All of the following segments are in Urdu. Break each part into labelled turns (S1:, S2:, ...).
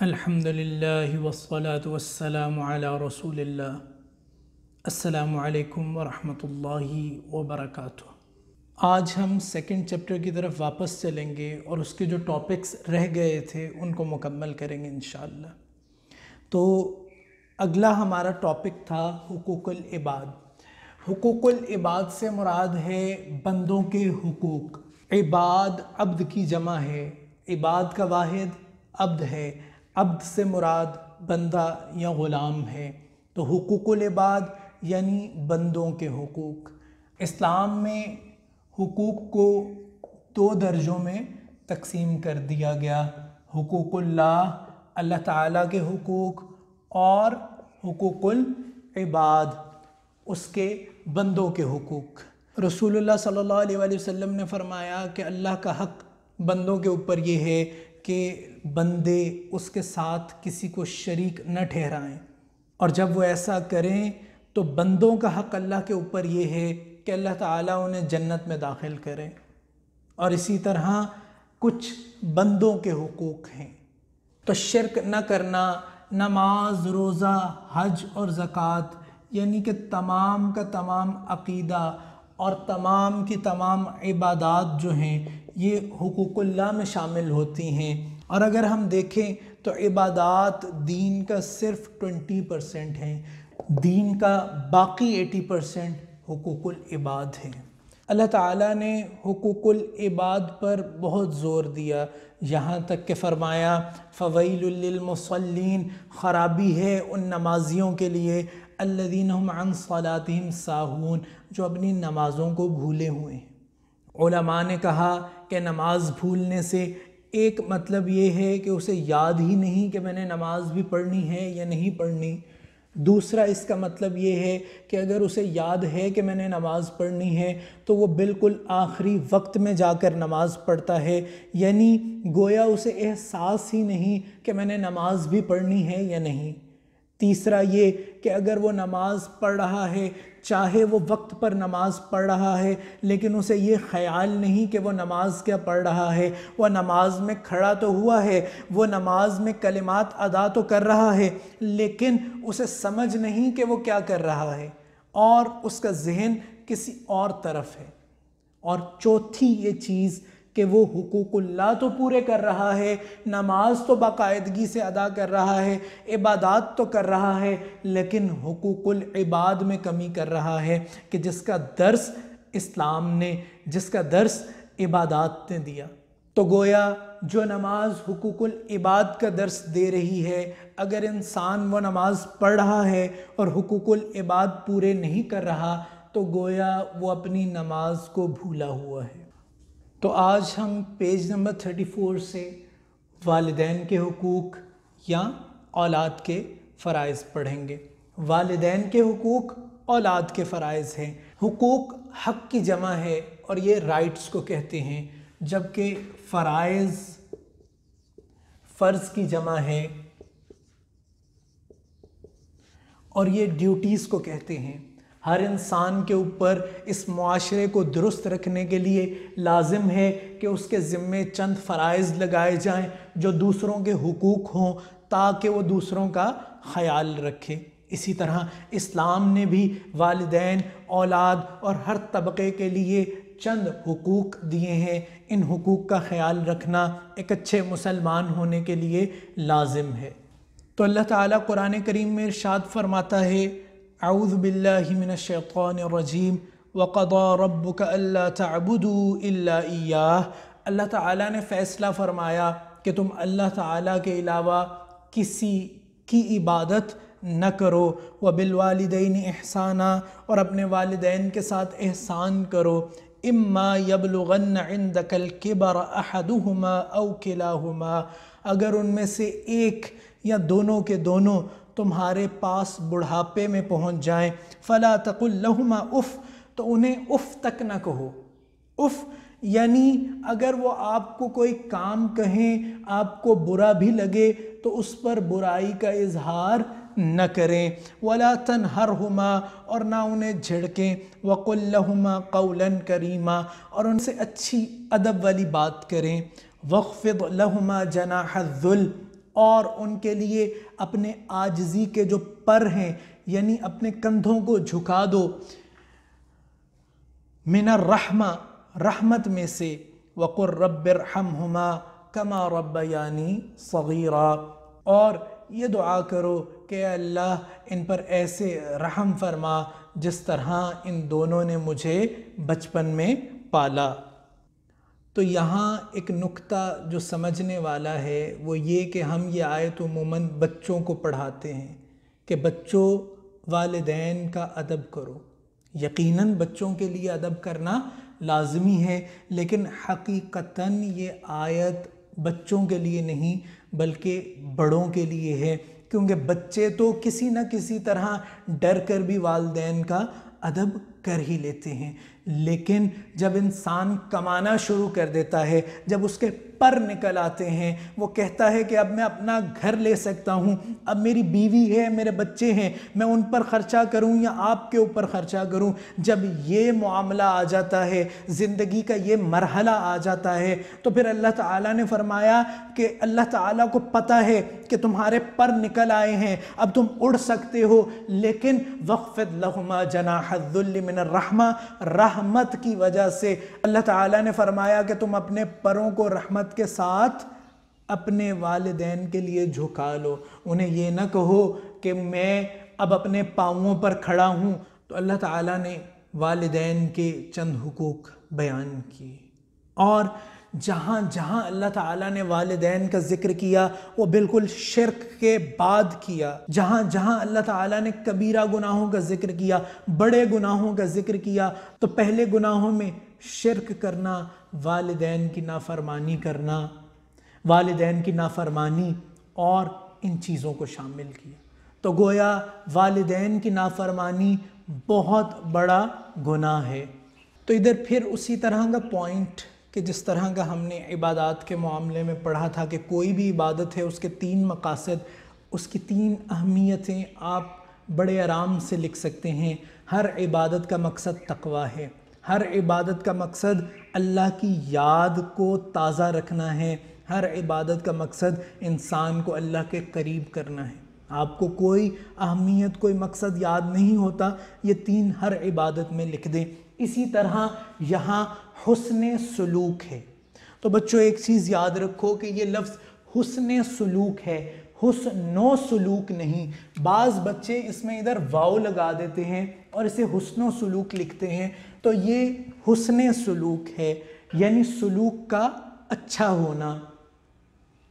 S1: الحمد للہ وسلاۃ والسلام علی رسول اللہ السلام علیکم ورحمۃ اللہ وبرکاتہ آج ہم سیکنڈ چیپٹر کی طرف واپس چلیں گے اور اس کے جو ٹاپکس رہ گئے تھے ان کو مکمل کریں گے انشاءاللہ. تو اگلا ہمارا ٹاپک تھا حقوق العباد. حقوق العباد سے مراد ہے بندوں کے حقوق. عباد عبد کی جمع ہے. عباد کا واحد عبد ہے. عبد سے مراد بندہ یا غلام ہے، تو حقوق العباد یعنی بندوں کے حقوق۔ اسلام میں حقوق کو دو درجوں میں تقسیم کر دیا گیا۔ حقوق اللہ اللہ تعالیٰ کے حقوق اور حقوق العباد، اس کے بندوں کے حقوق۔ رسول اللہ صلی اللہ علیہ وآلہ وسلم نے فرمایا کہ اللہ کا حق بندوں کے اوپر یہ ہے کہ بندے اس کے ساتھ کسی کو شریک نہ ٹھہرائیں۔ اور جب وہ ایسا کریں تو بندوں کا حق اللہ کے اوپر یہ ہے کہ اللہ تعالیٰ انہیں جنت میں داخل کرے اور اسی طرح کچھ بندوں کے حقوق ہیں۔ تو شرک نہ کرنا، نماز، روزہ، حج اور زکوٰۃ یعنی کہ تمام کا تمام عقیدہ اور تمام کی تمام عبادات جو ہیں یہ حقوق اللہ میں شامل ہوتی ہیں۔ اور اگر ہم دیکھیں تو عبادات دین کا صرف ٹونٹی پرسنٹ ہیں۔ دین کا باقی ایٹی پرسنٹ حقوق العباد ہیں۔ اللہ تعالیٰ نے حقوق العباد پر بہت زور دیا۔ یہاں تک کہ فرمایا فویل للمصلین خرابی ہے ان نمازیوں کے لیے۔ الذین هم عن صلاتهم ساہون جو اپنی نمازوں کو بھولے ہوئے ہیں۔ علماء نے کہا کہ نماز بھولنے سے ایک مطلب یہ ہے کہ اسے یاد ہی نہیں کہ میں نے نماز بھی پڑھنی ہے یا نہیں پڑھنی۔ دوسرا اس کا مطلب یہ ہے کہ اگر اسے یاد ہے کہ میں نے نماز پڑھنی ہے تو وہ بالکل آخری وقت میں جا کر نماز پڑھتا ہے۔ یعنی گویا اسے احساس ہی نہیں کہ میں نے نماز بھی پڑھنی ہے یا نہیں۔ تیسرا یہ کہ اگر وہ نماز پڑھ رہا ہے، چاہے وہ وقت پر نماز پڑھ رہا ہے، لیکن اسے یہ خیال نہیں کہ وہ نماز کیا پڑھ رہا ہے۔ وہ نماز میں کھڑا تو ہوا ہے، وہ نماز میں کلمات ادا تو کر رہا ہے، لیکن اسے سمجھ نہیں کہ وہ کیا کر رہا ہے۔ اور اس کا ذہن کسی اور طرف ہے۔ اور چوتھی یہ چیز کہ وہ حقوق اللہ تو پورے کر رہا ہے، نماز تو باقاعدگی سے ادا کر رہا ہے، عبادات تو کر رہا ہے، لیکن حقوق العباد میں کمی کر رہا ہے کہ جس کا درس اسلام نے، جس کا درس عبادات نے دیا۔ تو گویا جو نماز حقوق العباد کا درس دے رہی ہے، اگر انسان وہ نماز پڑھ رہا ہے اور حقوق العباد پورے نہیں کر رہا، تو گویا وہ اپنی نماز کو بھولا ہوا ہے۔ تو آج ہم پیج نمبر 34 سے والدین کے حقوق یا اولاد کے فرائض پڑھیں گے۔ والدین کے حقوق اولاد کے فرائض ہیں۔ حقوق حق کی جمع ہے اور یہ رائٹس کو کہتے ہیں، جبکہ فرائض فرض کی جمع ہے اور یہ ڈیوٹیز کو کہتے ہیں۔ ہر انسان کے اوپر اس معاشرے کو درست رکھنے کے لیے لازم ہے کہ اس کے ذمے چند فرائض لگائے جائیں جو دوسروں کے حقوق ہوں تاکہ وہ دوسروں کا خیال رکھے۔ اسی طرح اسلام نے بھی والدین، اولاد اور ہر طبقے کے لیے چند حقوق دیے ہیں۔ ان حقوق کا خیال رکھنا ایک اچھے مسلمان ہونے کے لیے لازم ہے۔ تو اللہ تعالیٰ قرآن کریم میں ارشاد فرماتا ہے اعوذ باللہ من الشیطان الرجیم، وقضى ربك الا تعبدوا الا ایاہ۔ اللہ تعالیٰ نے فیصلہ فرمایا کہ تم اللہ تعالیٰ کے علاوہ کسی کی عبادت نہ کرو۔ وبالوالدین احسانا اور اپنے والدین کے ساتھ احسان کرو۔ اما يبلغن عندك الكبر احدهما او كلاهما اگر ان میں سے ایک یا دونوں کے دونوں تمہارے پاس بڑھاپے میں پہنچ جائیں۔ فلا تقل لہما اف، تو انہیں اف تک نہ کہو۔ اف یعنی اگر وہ آپ کو کوئی کام کہیں، آپ کو برا بھی لگے، تو اس پر برائی کا اظہار نہ کریں۔ ولا تنہرہما، اور نہ انہیں جھڑکیں۔ وقل لہما قولا کریما، اور ان سے اچھی ادب والی بات کریں۔ وخفض لہما جناح الذل اور ان کے لیے اپنے آجزی کے جو پر ہیں یعنی اپنے کندھوں کو جھکا دو۔ من الرحمہ رحمت میں سے۔ وقر رب ارحمہما کما رب یعنی صغیرہ اور یہ دعا کرو کہ اللہ، ان پر ایسے رحم فرما جس طرح ان دونوں نے مجھے بچپن میں پالا۔ تو یہاں ایک نکتہ جو سمجھنے والا ہے وہ یہ کہ ہم یہ آیت عموماً بچوں کو پڑھاتے ہیں کہ بچوں والدین کا ادب کرو۔ یقیناً بچوں کے لیے ادب کرنا لازمی ہے، لیکن حقیقتاً یہ آیت بچوں کے لیے نہیں، بلکہ بڑوں کے لیے ہے۔ کیونکہ بچے تو کسی نہ کسی طرح ڈر کر بھی والدین کا ادب کر ہی لیتے ہیں۔ لیکن جب انسان کمانا شروع کر دیتا ہے جب اس کے پر نکل آتے ہیں۔ وہ کہتا ہے کہ اب میں اپنا گھر لے سکتا ہوں۔ اب میری بیوی ہے، میرے بچے ہیں، میں ان پر خرچہ کروں یا آپ کے اوپر خرچہ کروں؟ جب یہ معاملہ آ جاتا ہے، زندگی کا یہ مرحلہ آ جاتا ہے، تو پھر اللہ تعالیٰ نے فرمایا کہ اللہ تعالیٰ کو پتہ ہے کہ تمہارے پر نکل آئے ہیں۔ اب تم اڑ سکتے ہو، لیکن وقفت لہما جناح الذل من الرحمہ رحمت کی وجہ سے اللہ تعالیٰ نے فرمایا کہ تم اپنے پروں کو رحمت کے ساتھ اپنے والدین کے لیے جھکا لو۔ انہیں یہ نہ کہو کہ میں اب اپنے پاؤں پر کھڑا ہوں۔ تو اللہ تعالیٰ نے والدین کے چند حقوق بیان کیے۔ اور جہاں جہاں اللہ تعالیٰ نے والدین کا ذکر کیا، وہ بالکل شرک کے بعد کیا۔ جہاں جہاں اللہ تعالیٰ نے کبیرہ گناہوں کا ذکر کیا، بڑے گناہوں کا ذکر کیا، تو پہلے گناہوں میں شرک کرنا، والدین کی نافرمانی کرنا، والدین کی نافرمانی اور ان چیزوں کو شامل کیا۔ تو گویا والدین کی نافرمانی بہت بڑا گناہ ہے۔ تو ادھر پھر اسی طرح کا پوائنٹ کہ جس طرح کا ہم نے عبادات کے معاملے میں پڑھا تھا کہ کوئی بھی عبادت ہے، اس کے تین مقاصد، اس کی تین اہمیتیں آپ بڑے آرام سے لکھ سکتے ہیں۔ ہر عبادت کا مقصد تقوی ہے۔ ہر عبادت کا مقصد اللہ کی یاد کو تازہ رکھنا ہے۔ ہر عبادت کا مقصد انسان کو اللہ کے قریب کرنا ہے۔ آپ کو کوئی اہمیت، کوئی مقصد یاد نہیں ہوتا، یہ تین ہر عبادت میں لکھ دیں۔ اسی طرح یہاں حسن سلوک ہے۔ تو بچوں، ایک چیز یاد رکھو کہ یہ لفظ حسن سلوک ہے۔ حسن و سلوک نہیں۔ بعض بچے اس میں ادھر واؤ لگا دیتے ہیں اور اسے حسن و سلوک لکھتے ہیں۔ تو یہ حسن سلوک ہے یعنی سلوک کا اچھا ہونا۔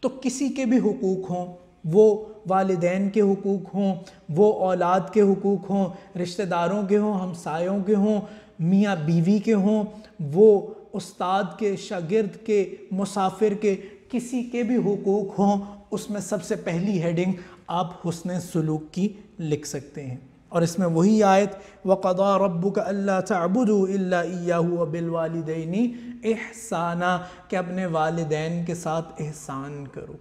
S1: تو کسی کے بھی حقوق ہوں، وہ والدین کے حقوق ہوں، وہ اولاد کے حقوق ہوں، رشتہ داروں کے ہوں، ہمسایوں کے ہوں، میاں بیوی کے ہوں، وہ استاد کے، شاگرد کے، مسافر کے، کسی کے بھی حقوق ہوں اس میں سب سے پہلی ہیڈنگ آپ حسن سلوک کی لکھ سکتے ہیں۔ اور اس میں وہی آیت، وَقَضَى رَبُّكَ أَلَّا تَعْبُدُوا إِلَّا إِيَّهُ وَبِالْوَالِدَيْنِ احسانہ کہ اپنے والدین کے ساتھ احسان کرو۔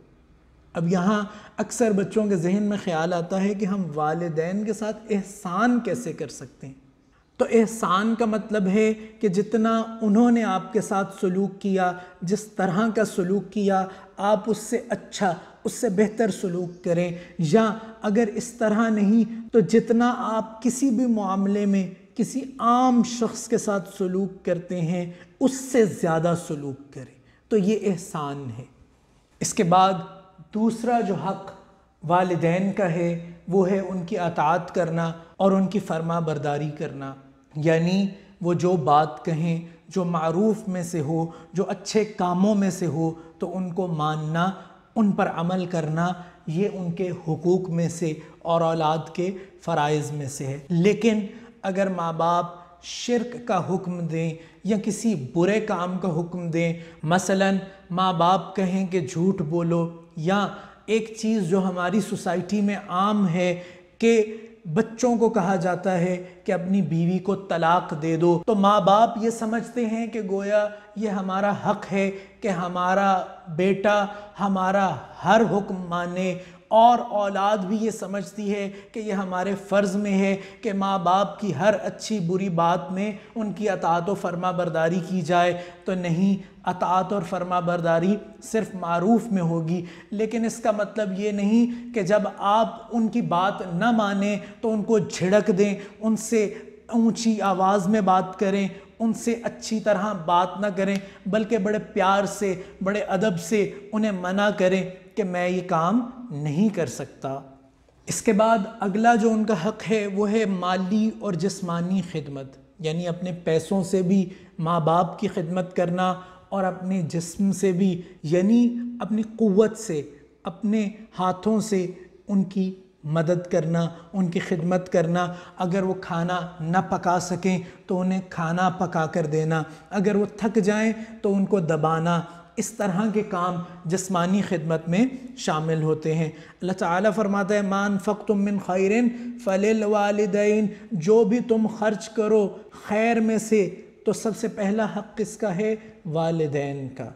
S1: اب یہاں اکثر بچوں کے ذہن میں خیال آتا ہے کہ ہم والدین کے ساتھ احسان کیسے کر سکتے ہیں؟ تو احسان کا مطلب ہے کہ جتنا انہوں نے آپ کے ساتھ سلوک کیا، جس طرح کا سلوک کیا، آپ اس سے اچھا اس سے بہتر سلوک کریں۔ یا اگر اس طرح نہیں، تو جتنا آپ کسی بھی معاملے میں کسی عام شخص کے ساتھ سلوک کرتے ہیں، اس سے زیادہ سلوک کریں۔ تو یہ احسان ہے۔ اس کے بعد دوسرا جو حق والدین کا ہے، وہ ہے ان کی اطاعت کرنا اور ان کی فرما برداری کرنا۔ یعنی وہ جو بات کہیں، جو معروف میں سے ہو، جو اچھے کاموں میں سے ہو، تو ان کو ماننا، ان پر عمل کرنا، یہ ان کے حقوق میں سے اور اولاد کے فرائض میں سے ہے۔ لیکن اگر ماں باپ شرک کا حکم دیں یا کسی برے کام کا حکم دیں، مثلا ماں باپ کہیں کہ جھوٹ بولو یا ایک چیز جو ہماری سوسائٹی میں عام ہے کہ بچوں کو کہا جاتا ہے کہ اپنی بیوی کو طلاق دے دو۔ تو ماں باپ یہ سمجھتے ہیں کہ گویا یہ ہمارا حق ہے کہ ہمارا بیٹا ہمارا ہر حکم مانے اور اولاد بھی یہ سمجھتی ہے کہ یہ ہمارے فرض میں ہے کہ ماں باپ کی ہر اچھی بری بات میں ان کی اطاعت و فرما برداری کی جائے تو نہیں، اطاعت اور فرما برداری صرف معروف میں ہوگی۔ لیکن اس کا مطلب یہ نہیں کہ جب آپ ان کی بات نہ مانیں تو ان کو جھڑک دیں، ان سے اونچی آواز میں بات کریں، ان سے اچھی طرح بات نہ کریں، بلکہ بڑے پیار سے، بڑے ادب سے انہیں منع کریں۔ کہ میں یہ کام نہیں کر سکتا۔ اس کے بعد اگلا جو ان کا حق ہے وہ ہے مالی اور جسمانی خدمت یعنی اپنے پیسوں سے بھی ماں باپ کی خدمت کرنا اور اپنے جسم سے بھی یعنی اپنی قوت سے، اپنے ہاتھوں سے ان کی مدد کرنا، ان کی خدمت کرنا۔ اگر وہ کھانا نہ پکا سکیں تو انہیں کھانا پکا کر دینا۔ اگر وہ تھک جائیں تو ان کو دبانا۔ اس طرح کے کام جسمانی خدمت میں شامل ہوتے ہیں۔ اللہ تعالیٰ فرماتا ہے مان فقتم من خیرن فل والدین جو بھی تم خرچ کرو خیر میں سے، تو سب سے پہلا حق کس کا ہے؟ والدین کا۔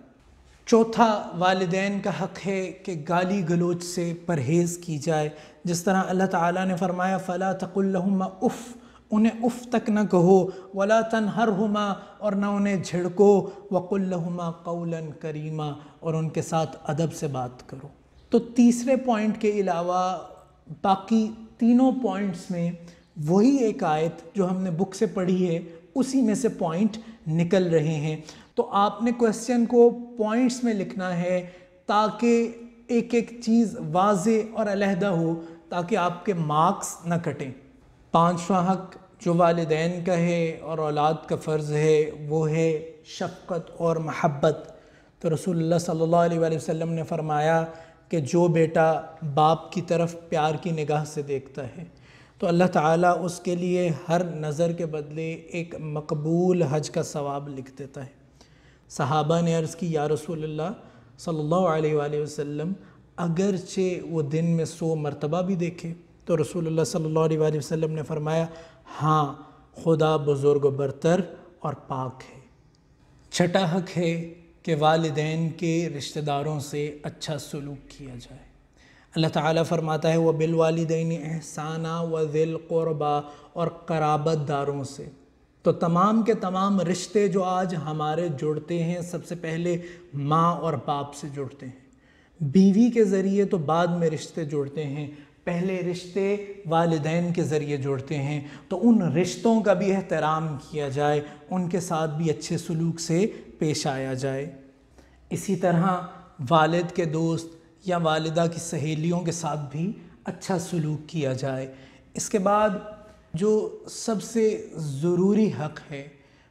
S1: چوتھا، والدین کا حق ہے کہ گالی گلوچ سے پرہیز کی جائے۔ جس طرح اللہ تعالیٰ نے فرمایا، فلا تقل لهما اف انہیں اف تک نہ کہو، ولا تنہرہما اور نہ انہیں جھڑکو۔ وقل لهما قولا کریما اور ان کے ساتھ ادب سے بات کرو۔ تو تیسرے پوائنٹ کے علاوہ باقی تینوں پوائنٹس میں وہی ایک آیت جو ہم نے بک سے پڑھی ہے، اسی میں سے پوائنٹ نکل رہے ہیں۔ تو آپ نے کوشچن کو پوائنٹس میں لکھنا ہے تاکہ ایک ایک چیز واضح اور علیحدہ ہو، تاکہ آپ کے مارکس نہ کٹیں۔ پانچواں حق جو والدین کا ہے اور اولاد کا فرض ہے، وہ ہے شفقت اور محبت۔ تو رسول اللہ صلی اللہ علیہ وآلہ وسلم نے فرمایا کہ جو بیٹا باپ کی طرف پیار کی نگاہ سے دیکھتا ہے، تو اللہ تعالیٰ اس کے لیے ہر نظر کے بدلے ایک مقبول حج کا ثواب لکھ دیتا ہے۔ صحابہ نے عرض کی، یا رسول اللہ صلی اللہ علیہ وآلہ وسلم، اگرچہ وہ دن میں سو مرتبہ بھی دیکھے، تو رسول اللہ صلی اللہ علیہ وآلہ وسلم نے فرمایا ہاں خدا بزرگ و برتر اور پاک ہے۔ چھٹا حق ہے کہ والدین کے رشتہ داروں سے اچھا سلوک کیا جائے۔ اللہ تعالیٰ فرماتا ہے وہ بالوالدین احسانہ و ذل قربہ اور قرابت داروں سے۔ تو تمام کے تمام رشتے جو آج ہمارے جڑتے ہیں، سب سے پہلے ماں اور باپ سے جڑتے ہیں۔ بیوی کے ذریعے تو بعد میں رشتے جڑتے ہیں۔ پہلے رشتے والدین کے ذریعے جوڑتے ہیں، تو ان رشتوں کا بھی احترام کیا جائے، ان کے ساتھ بھی اچھے سلوک سے پیش آیا جائے۔ اسی طرح والد کے دوست یا والدہ کی سہیلیوں کے ساتھ بھی اچھا سلوک کیا جائے۔ اس کے بعد جو سب سے ضروری حق ہے،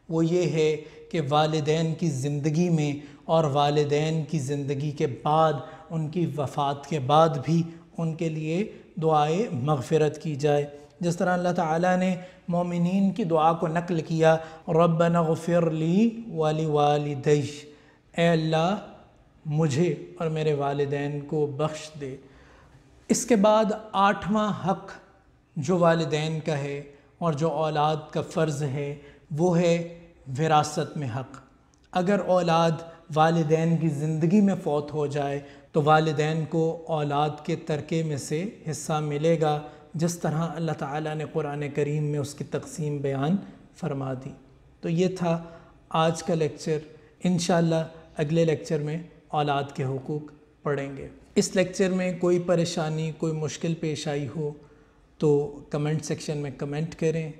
S1: وہ یہ ہے کہ والدین کی زندگی میں اور والدین کی زندگی کے بعد، ان کی وفات کے بعد بھی ان کے لیے دعائے مغفرت کی جائے۔ جس طرح اللہ تعالیٰ نے مومنین کی دعا کو نقل کیا، ربنا غفر لی والی والدیش اے اللہ، مجھے اور میرے والدین کو بخش دے۔ اس کے بعد آٹھواں حق جو والدین کا ہے اور جو اولاد کا فرض ہے، وہ ہے وراثت میں حق۔ اگر اولاد والدین کی زندگی میں فوت ہو جائے تو والدین کو اولاد کے ترکے میں سے حصہ ملے گا، جس طرح اللہ تعالیٰ نے قرآن کریم میں اس کی تقسیم بیان فرما دی۔ تو یہ تھا آج کا لیکچر۔ انشاءاللہ اگلے لیکچر میں اولاد کے حقوق پڑھیں گے۔ اس لیکچر میں کوئی پریشانی، کوئی مشکل پیش آئی ہو تو کمنٹ سیکشن میں کمنٹ کریں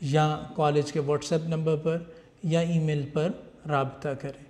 S1: یا کالج کے واٹس ایپ نمبر پر یا ای میل پر رابطہ کریں۔